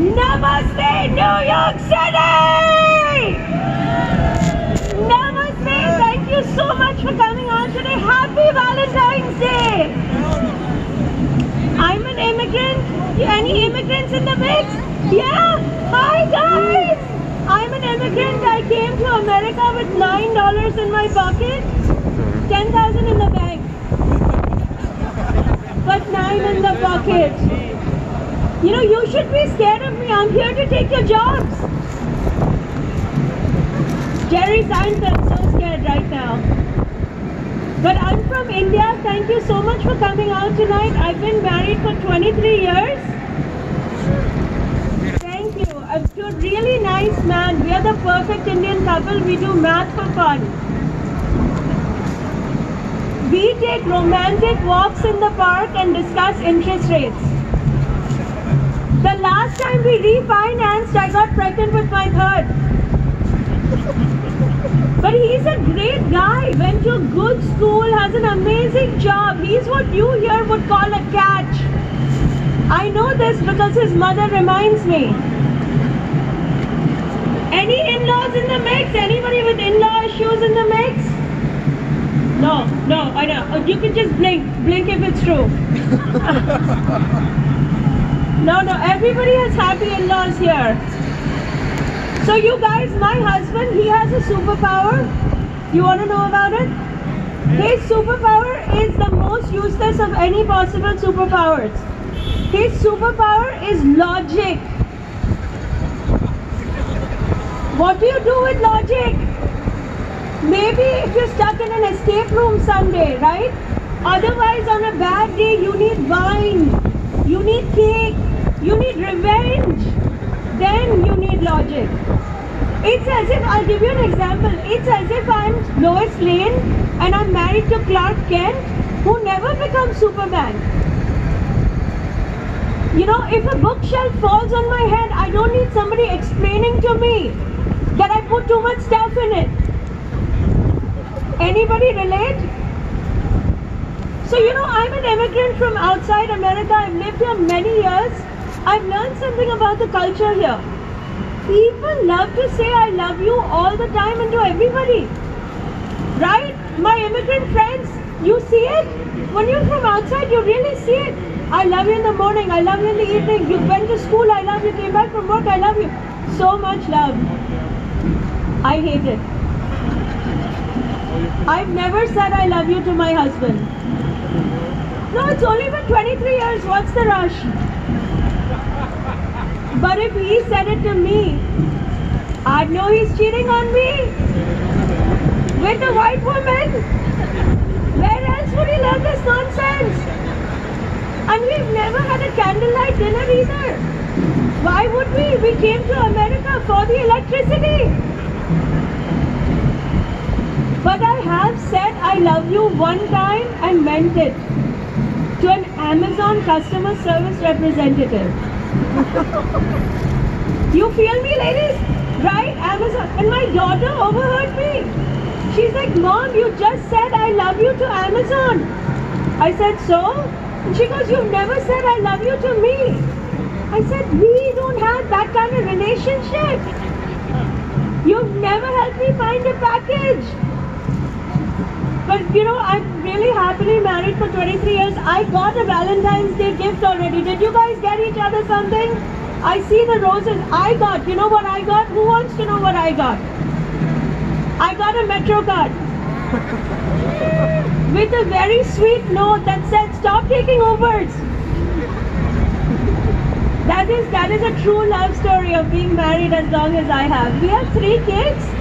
Namaste, New York City! Namaste, thank you so much for coming on today. Happy Valentine's Day! I'm an immigrant. Any immigrants in the mix? Yeah! Hi guys! I'm an immigrant. I came to America with $9 in my pocket, 10,000 in the bank. But 9 in the pocket. You know, you should be scared of me. I'm here to take your jobs. Jerry Seinfeld, so scared right now. But I'm from India. Thank you so much for coming out tonight. I've been married for 23 years. Thank you. I'm a really nice man. We are the perfect Indian couple. We do math for fun. We take romantic walks in the park and discuss interest rates. The last time we refinanced, I got pregnant with my third. But he's a great guy, went to a good school, has an amazing job. He's what you here would call a catch. I know this because his mother reminds me. Any in-laws in the mix? Anybody with in-law issues in the mix? No, no, I know. Oh, you can just blink, blink if it's true. No, no, everybody has happy in-laws here. So you guys, my husband, he has a superpower. You want to know about it? His superpower is the most useless of any possible superpowers. His superpower is logic. What do you do with logic? Maybe if you're stuck in an escape room someday, right? Otherwise, on a bad day, you need wine, you need cake, you need revenge. Then you need logic. It's as if, I'll give you an example. It's as if I'm Lois Lane and I'm married to Clark Kent who never becomes Superman. You know, if a bookshelf falls on my head, I don't need somebody explaining to me that I put too much stuff in it. Anybody relate? So, you know, I'm an immigrant from outside America. I've lived here many years. I've learned something about the culture here. People love to say I love you all the time and to everybody. Right? My immigrant friends, you see it? When you're from outside, you really see it. I love you in the morning, I love you in the evening. You went to school, I love you. Came back from work, I love you. So much love. I hate it. I've never said I love you to my husband. No, it's only been 23 years. What's the rush? But if he said it to me, I'd know he's cheating on me with a white woman. Where else would he learn this nonsense? And we've never had a candlelight dinner either. Why would we? We came to America for the electricity. Said I love you one time and meant it to an Amazon customer service representative. you feel me, ladies? Right? Amazon. And my daughter overheard me. She's like, Mom, you just said I love you to Amazon. I said, So? And she goes, You've never said I love you to me. I said, We don't have that kind of relationship. You've never helped me find a package. But you know, I'm really happily married for 23 years. I got a Valentine's Day gift already. Did you guys get each other something? I see the roses. I got, you know what I got? Who wants to know what I got? I got a Metro card with a very sweet note that said, "Stop taking Ubers." That is that is a true love story of being married as long as I have. We have three kids.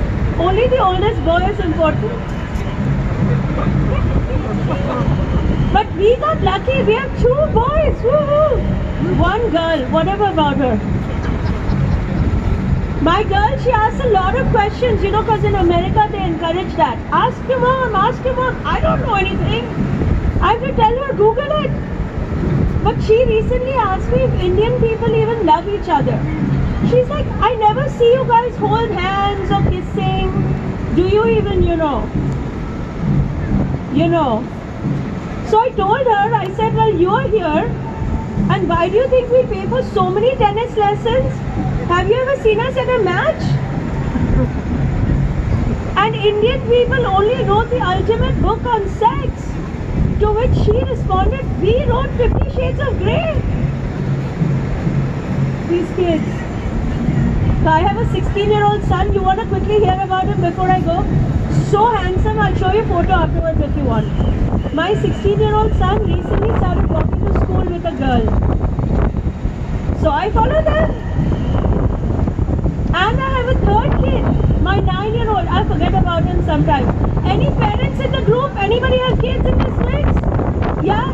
Only the oldest boy is important. But we got lucky. We have two boys. Woo-hoo. One girl. Whatever about her. My girl, she asks a lot of questions, you know, because in America they encourage that. Ask your mom, ask your mom. I don't know anything. I have to tell her, Google it. But she recently asked me if Indian people even love each other. She's like, I never see you guys hold hands or kissing. Do you even, you know? You know. So I told her, I said, well, you're here. And why do you think we pay for so many tennis lessons? Have you ever seen us at a match? And Indian people only wrote the ultimate book on sex. To which she responded, we wrote Fifty Shades of Grey. These kids. So I have a 16 year old son. You want to quickly hear about him before I go? So handsome. I'll show you a photo afterwards if you want. My 16 year old son recently started walking to school with a girl. So I follow them. And I have a third kid, my 9 year old. I forget about him sometimes. Any parents in the group? Anybody have kids in this mix? Yeah?